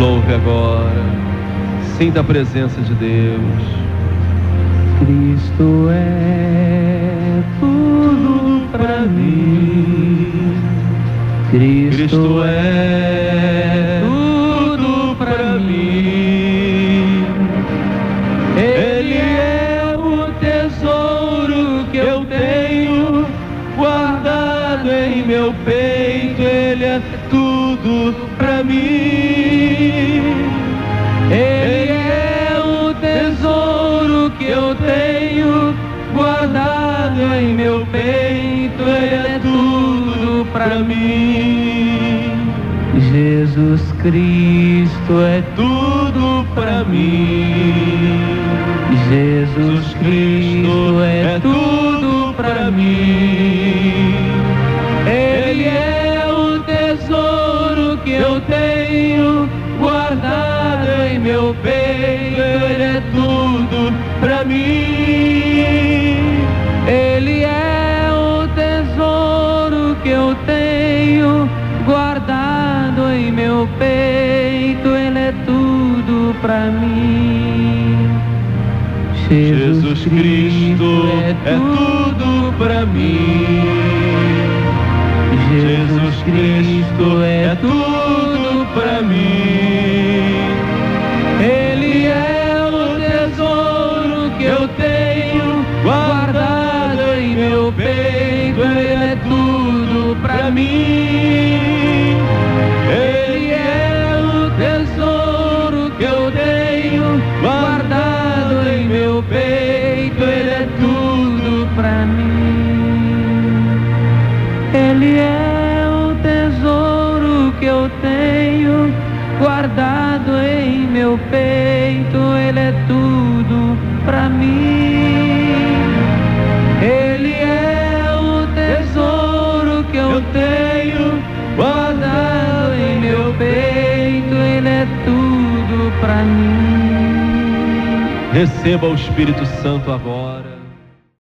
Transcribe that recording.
ouve agora. Sinta a presença de Deus. Cristo é tudo para mim. Cristo, Cristo é é tudo para mim. Ele é o tesouro que eu tenho guardado em meu peito. Ele é tudo para mim. Guardado em meu peito. Ele é tudo para mim. Jesus Cristo é tudo para mim. Jesus Cristo é tudo para mim. Ele é o tesouro que eu tenho guardado em meu peito. Ele é tudo para mim. Meu peito. Ele é tudo para mim. Jesus Cristo é tudo para mim. Jesus Cristo é tudo para mim. Guardado em meu peito. Ele é tudo para mim. Ele é o tesouro que eu tenho guardado em meu peito. Ele é tudo para mim. Receba o Espírito Santo agora.